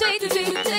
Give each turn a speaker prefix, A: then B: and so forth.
A: take it, take.